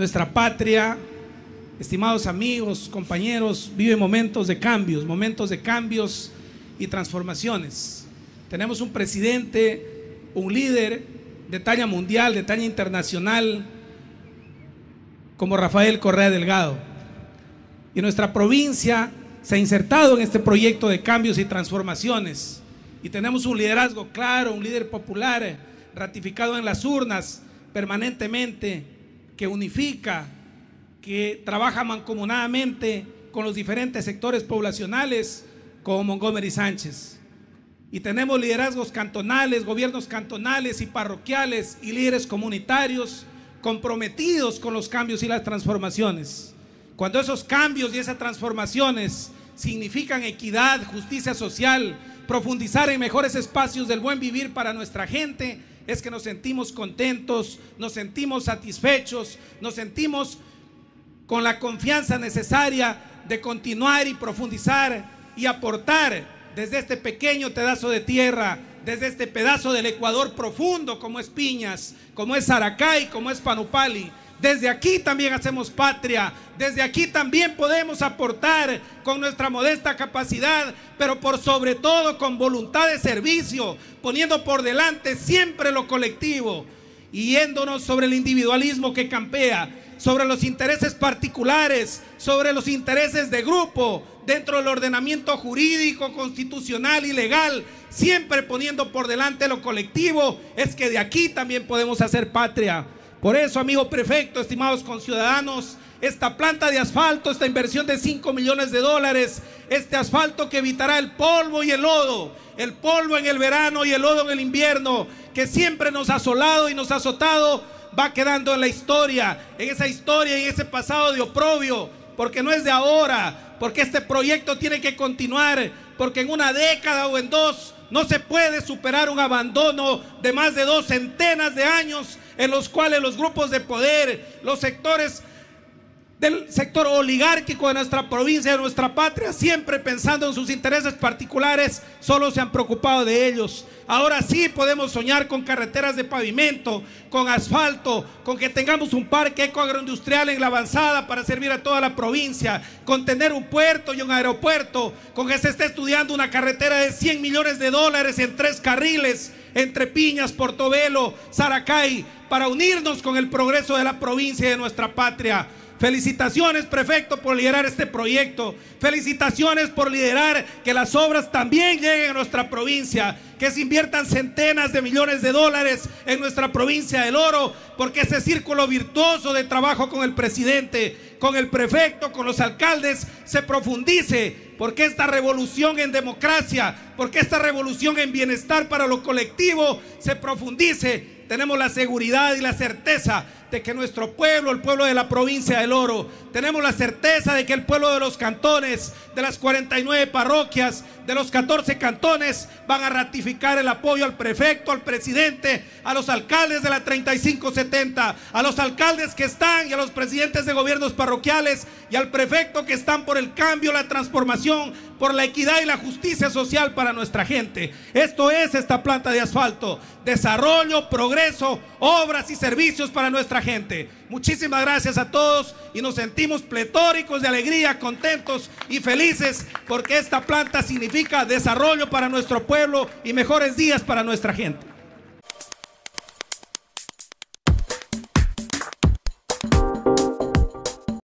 nuestra patria, estimados amigos, compañeros, vive momentos de cambios, momentos de cambios y transformaciones. Tenemos un presidente, un líder de talla mundial, de talla internacional, como Rafael Correa Delgado. Y nuestra provincia se ha insertado en este proyecto de cambios y transformaciones. Y tenemos un liderazgo claro, un líder popular, ratificado en las urnas permanentemente, que unifica, que trabaja mancomunadamente con los diferentes sectores poblacionales, como Montgomery Sánchez. Y tenemos liderazgos cantonales, gobiernos cantonales y parroquiales y líderes comunitarios comprometidos con los cambios y las transformaciones. Cuando esos cambios y esas transformaciones significan equidad, justicia social, profundizar en mejores espacios del buen vivir para nuestra gente, es que nos sentimos contentos, nos sentimos satisfechos, nos sentimos con la confianza necesaria de continuar y profundizar y aportar desde este pequeño pedazo de tierra, desde este pedazo del Ecuador profundo como es Piñas, como es Saracay, como es Panupali, desde aquí también hacemos patria, desde aquí también podemos aportar con nuestra modesta capacidad, pero por sobre todo con voluntad de servicio, poniendo por delante siempre lo colectivo y yéndonos sobre el individualismo que campea, sobre los intereses particulares, sobre los intereses de grupo, dentro del ordenamiento jurídico, constitucional y legal, siempre poniendo por delante lo colectivo, es que de aquí también podemos hacer patria. Por eso, amigo prefecto, estimados conciudadanos, esta planta de asfalto, esta inversión de 5 millones de dólares, este asfalto que evitará el polvo y el lodo, el polvo en el verano y el lodo en el invierno, que siempre nos ha asolado y nos ha azotado, va quedando en la historia, en esa historia y en ese pasado de oprobio, porque no es de ahora, porque este proyecto tiene que continuar, porque en una década o en dos no se puede superar un abandono de más de dos centenas de años en los cuales los grupos de poder, los sectores del sector oligárquico de nuestra provincia, de nuestra patria, siempre pensando en sus intereses particulares, solo se han preocupado de ellos. Ahora sí podemos soñar con carreteras de pavimento, con asfalto, con que tengamos un parque ecoagroindustrial en la avanzada para servir a toda la provincia, con tener un puerto y un aeropuerto, con que se esté estudiando una carretera de 100 millones de dólares en tres carriles entre Piñas, Portobelo, Saracay, para unirnos con el progreso de la provincia y de nuestra patria. Felicitaciones, prefecto, por liderar este proyecto. Felicitaciones por liderar que las obras también lleguen a nuestra provincia, que se inviertan centenas de millones de dólares en nuestra provincia del Oro, porque ese círculo virtuoso de trabajo con el presidente, con el prefecto, con los alcaldes, se profundice, porque esta revolución en democracia, porque esta revolución en bienestar para lo colectivo se profundice. Tenemos la seguridad y la certeza de que nuestro pueblo, el pueblo de la provincia del Oro, tenemos la certeza de que el pueblo de los cantones, de las 49 parroquias, de los 14 cantones, van a ratificar el apoyo al prefecto, al presidente, a los alcaldes de la 3570, a los alcaldes que están y a los presidentes de gobiernos parroquiales y al prefecto que están por el cambio, la transformación, por la equidad y la justicia social para nuestra gente. Esto es esta planta de asfalto. Desarrollo, progreso, obras y servicios para gente. Muchísimas gracias a todos y nos sentimos pletóricos de alegría, contentos y felices porque esta planta significa desarrollo para nuestro pueblo y mejores días para nuestra gente.